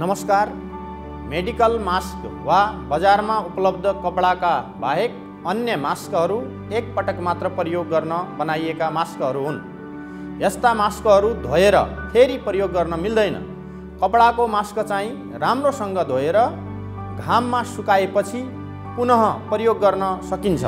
नमस्कार। Medical mask वा बजारमा उपलब्ध कपडाका बाहेक अन्य मास्कहरू एकपटक मात्र प्रयोग गर्न बनाइएका मास्कहरू हुन्। यस्ता मास्कहरू धोएर फेरि प्रयोग गर्न मिल्दैन। कपडाको मास्क चाहिँ राम्रोसँग धोएर घाममा सुकाएपछि पुनः प्रयोग गर्न सकिन्छ।